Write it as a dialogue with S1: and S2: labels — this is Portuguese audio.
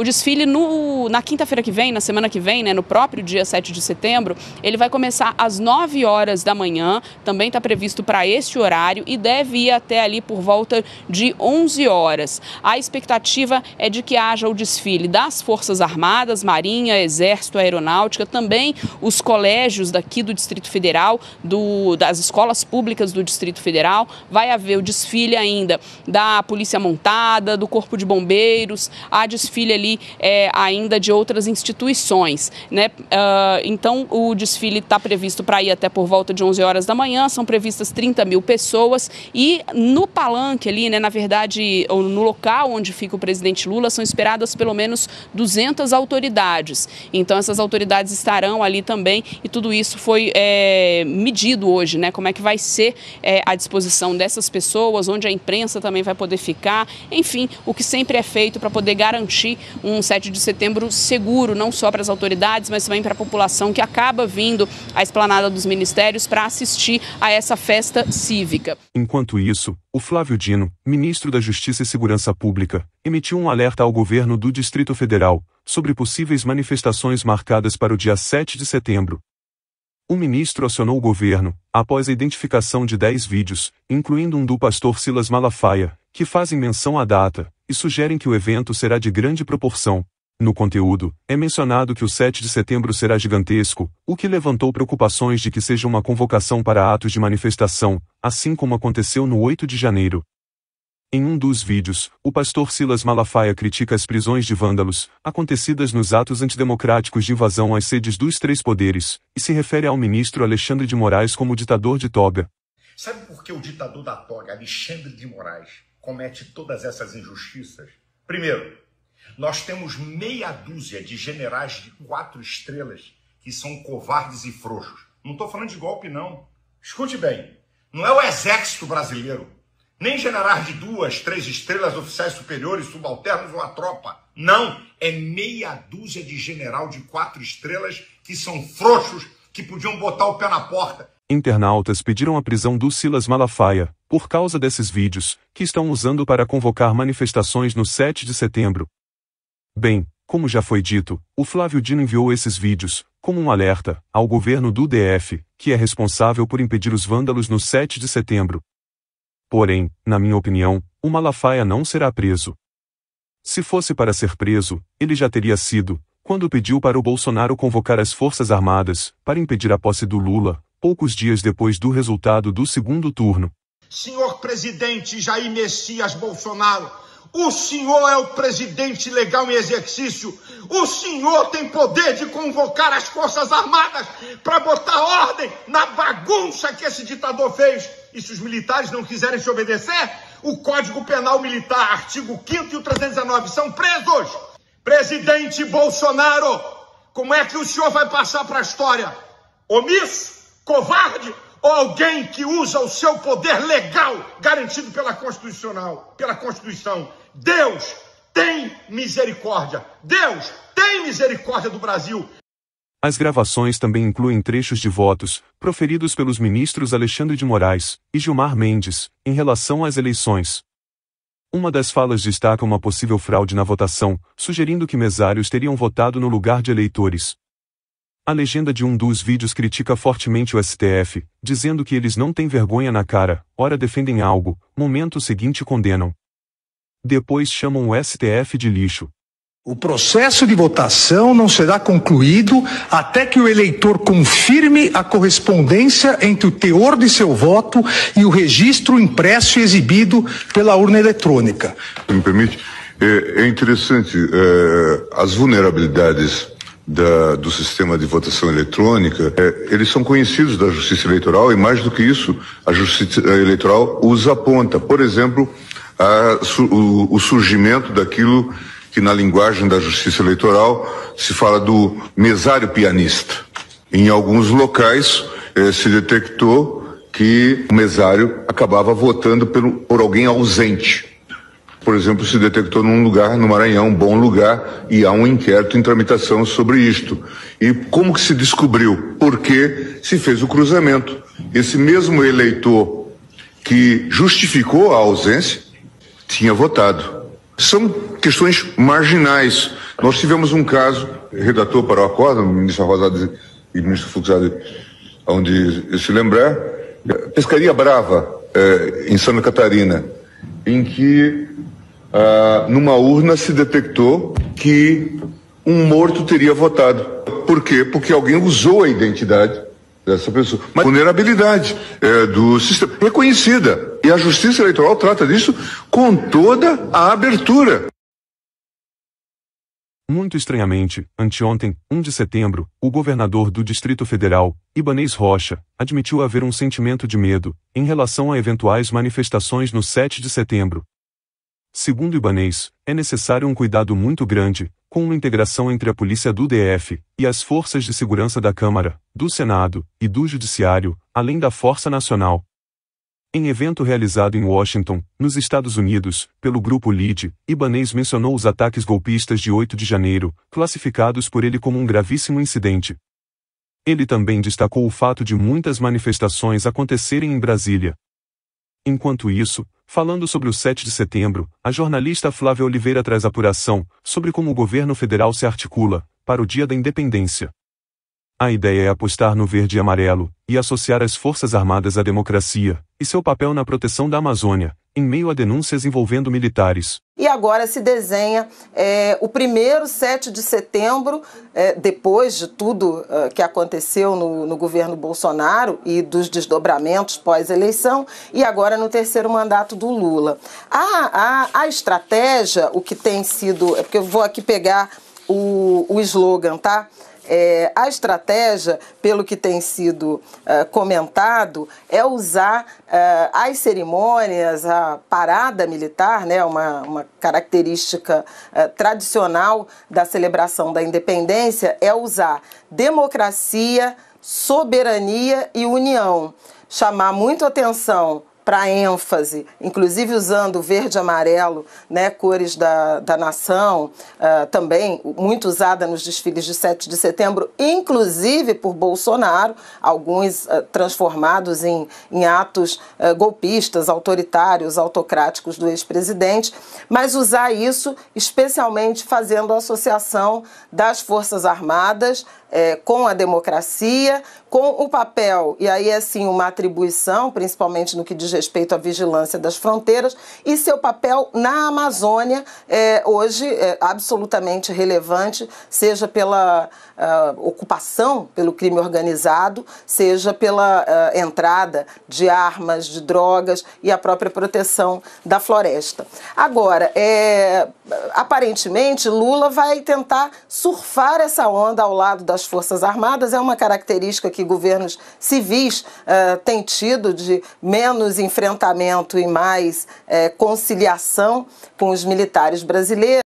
S1: O desfile no, na quinta-feira que vem, na semana que vem, né, no próprio dia 7 de setembro, ele vai começar às 9 horas da manhã, também está previsto para este horário e deve ir até ali por volta de 11 horas. A expectativa é de que haja o desfile das Forças Armadas, Marinha, Exército, Aeronáutica, também os colégios daqui do Distrito Federal, do, das escolas públicas do Distrito Federal, vai haver o desfile ainda da Polícia Montada, do Corpo de Bombeiros, há desfile ali é, ainda de outras instituições. Né? Uh, então, o desfile está previsto para ir até por volta de 11 horas da manhã, são previstas 30 mil pessoas e no palanque ali, né, na verdade, no local onde fica o presidente Lula, são esperadas pelo menos 200 autoridades. Então, essas autoridades estarão ali também e tudo isso foi é, medido hoje, né? Como é que vai ser é, a disposição dessas pessoas, onde a imprensa também vai poder ficar, enfim, o que sempre é feito para poder garantir um 7 de setembro seguro, não só para as autoridades, mas também para a população que acaba vindo à esplanada dos ministérios para assistir a essa festa cívica.
S2: Enquanto isso, o Flávio Dino, ministro da Justiça e Segurança Pública, emitiu um alerta ao governo do Distrito Federal sobre possíveis manifestações marcadas para o dia 7 de setembro, o ministro acionou o governo, após a identificação de 10 vídeos, incluindo um do pastor Silas Malafaia, que fazem menção à data, e sugerem que o evento será de grande proporção. No conteúdo, é mencionado que o 7 de setembro será gigantesco, o que levantou preocupações de que seja uma convocação para atos de manifestação, assim como aconteceu no 8 de janeiro. Em um dos vídeos, o pastor Silas Malafaia critica as prisões de vândalos, acontecidas nos atos antidemocráticos de invasão às sedes dos três poderes, e se refere ao ministro Alexandre de Moraes como ditador de toga.
S3: Sabe por que o ditador da toga, Alexandre de Moraes, comete todas essas injustiças? Primeiro, nós temos meia dúzia de generais de quatro estrelas que são covardes e frouxos. Não estou falando de golpe, não. Escute bem, não é o exército brasileiro nem generais de duas, três estrelas, oficiais superiores, subalternos ou a tropa. Não, é meia dúzia de general de quatro estrelas que são frouxos, que podiam botar o pé na porta.
S2: Internautas pediram a prisão do Silas Malafaia, por causa desses vídeos, que estão usando para convocar manifestações no 7 de setembro. Bem, como já foi dito, o Flávio Dino enviou esses vídeos, como um alerta, ao governo do DF, que é responsável por impedir os vândalos no 7 de setembro, Porém, na minha opinião, o Malafaia não será preso. Se fosse para ser preso, ele já teria sido, quando pediu para o Bolsonaro convocar as Forças Armadas para impedir a posse do Lula, poucos dias depois do resultado do segundo turno.
S3: Senhor presidente Jair Messias Bolsonaro, o senhor é o presidente legal em exercício. O senhor tem poder de convocar as Forças Armadas para botar ordem na bagunça que esse ditador fez. E se os militares não quiserem se obedecer, o Código Penal Militar, artigo 5 e o 319, são presos. Presidente Bolsonaro, como é que o senhor vai passar para a história? Omisso? Covarde? ou alguém que usa o seu poder legal garantido pela Constitucional, pela Constituição. Deus tem misericórdia. Deus tem misericórdia do Brasil.
S2: As gravações também incluem trechos de votos proferidos pelos ministros Alexandre de Moraes e Gilmar Mendes em relação às eleições. Uma das falas destaca uma possível fraude na votação, sugerindo que mesários teriam votado no lugar de eleitores. A legenda de um dos vídeos critica fortemente o STF, dizendo que eles não têm vergonha na cara, ora defendem algo, momento seguinte condenam. Depois chamam o STF de lixo.
S4: O processo de votação não será concluído até que o eleitor confirme a correspondência entre o teor de seu voto e o registro impresso e exibido pela urna eletrônica.
S5: Me permite, é, é interessante, é, as vulnerabilidades da, do sistema de votação eletrônica, é, eles são conhecidos da Justiça Eleitoral e mais do que isso, a Justiça Eleitoral os aponta. Por exemplo, a, o, o surgimento daquilo que na linguagem da Justiça Eleitoral se fala do mesário pianista. Em alguns locais eh, se detectou que o mesário acabava votando por, por alguém ausente por exemplo, se detectou num lugar, no Maranhão, um bom lugar, e há um inquérito em tramitação sobre isto. E como que se descobriu? Porque se fez o cruzamento. Esse mesmo eleitor que justificou a ausência tinha votado. são questões marginais. Nós tivemos um caso, redator para o acordo, ministro Rosado e ministro Fuxado, onde se lembrar, Pescaria Brava, eh, em Santa Catarina, em que ah, numa urna se detectou que um morto teria votado. Por quê? Porque alguém usou a identidade dessa pessoa. Mas vulnerabilidade é, do sistema reconhecida. E a Justiça Eleitoral trata disso com toda a abertura.
S2: Muito estranhamente, anteontem, 1 de setembro, o governador do Distrito Federal, Ibanez Rocha, admitiu haver um sentimento de medo em relação a eventuais manifestações no 7 de setembro. Segundo Ibanez, é necessário um cuidado muito grande, com uma integração entre a polícia do DF e as forças de segurança da Câmara, do Senado e do Judiciário, além da Força Nacional. Em evento realizado em Washington, nos Estados Unidos, pelo grupo LID, Ibanez mencionou os ataques golpistas de 8 de janeiro, classificados por ele como um gravíssimo incidente. Ele também destacou o fato de muitas manifestações acontecerem em Brasília. Enquanto isso, falando sobre o 7 de setembro, a jornalista Flávia Oliveira traz apuração sobre como o governo federal se articula para o Dia da Independência. A ideia é apostar no verde e amarelo e associar as Forças Armadas à democracia e seu papel na proteção da Amazônia, em meio a denúncias envolvendo militares.
S6: E agora se desenha é, o primeiro 7 de setembro, é, depois de tudo é, que aconteceu no, no, governo Bolsonaro e dos desdobramentos pós-eleição, e agora no terceiro mandato do Lula. A, a, a estratégia, o que tem sido. É porque eu vou aqui pegar o, o slogan, tá? É, a estratégia, pelo que tem sido uh, comentado, é usar uh, as cerimônias, a parada militar, né, uma, uma característica uh, tradicional da celebração da independência, é usar democracia, soberania e união. Chamar muito atenção para ênfase, inclusive usando verde e amarelo, né, cores da, da nação, uh, também muito usada nos desfiles de 7 de setembro, inclusive por Bolsonaro, alguns uh, transformados em, em atos uh, golpistas, autoritários, autocráticos do ex-presidente, mas usar isso especialmente fazendo associação das Forças Armadas é, com a democracia, com o papel, e aí é sim uma atribuição, principalmente no que diz respeito à vigilância das fronteiras, e seu papel na Amazônia, é, hoje é absolutamente relevante, seja pela uh, ocupação pelo crime organizado, seja pela uh, entrada de armas, de drogas e a própria proteção da floresta. Agora, é, aparentemente, Lula vai tentar surfar essa onda ao lado das das Forças Armadas é uma característica que governos civis uh, têm tido de menos enfrentamento e mais uh, conciliação com os militares brasileiros.